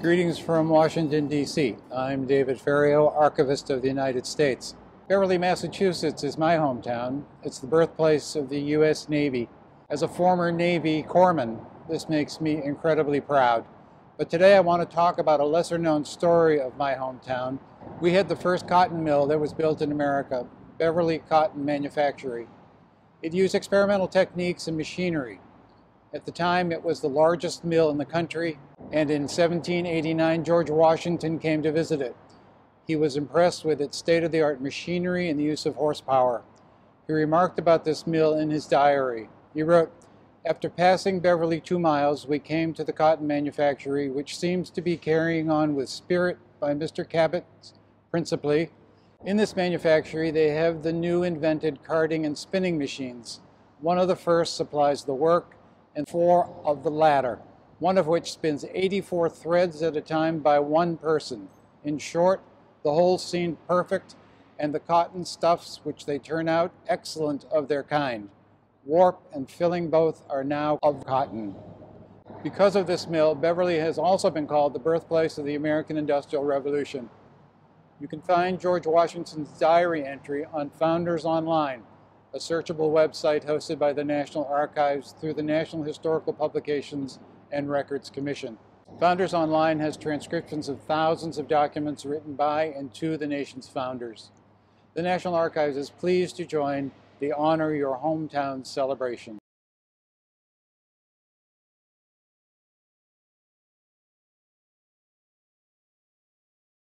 Greetings from Washington, D.C. I'm David Ferriero, Archivist of the United States. Beverly, Massachusetts is my hometown. It's the birthplace of the U.S. Navy. As a former Navy corpsman, this makes me incredibly proud. But today I want to talk about a lesser known story of my hometown. We had the first cotton mill that was built in America, Beverly Cotton Manufactory. It used experimental techniques and machinery. At the time, it was the largest mill in the country, and in 1789, George Washington came to visit it. He was impressed with its state-of-the-art machinery and the use of horsepower. He remarked about this mill in his diary. He wrote, after passing Beverly two miles, we came to the cotton manufactory, which seems to be carrying on with spirit by Mr. Cabot principally. In this manufactory, they have the new invented carding and spinning machines. One of the first supplies the work, and four of the latter, one of which spins 84 threads at a time by one person. In short, the whole seemed perfect, and the cotton stuffs which they turn out excellent of their kind. Warp and filling both are now of cotton. Because of this mill, Beverly has also been called the birthplace of the American Industrial Revolution. You can find George Washington's diary entry on Founders Online, a searchable website hosted by the National Archives through the National Historical Publications and Records Commission. Founders Online has transcriptions of thousands of documents written by and to the nation's founders. The National Archives is pleased to join the Honor Your Hometown celebration.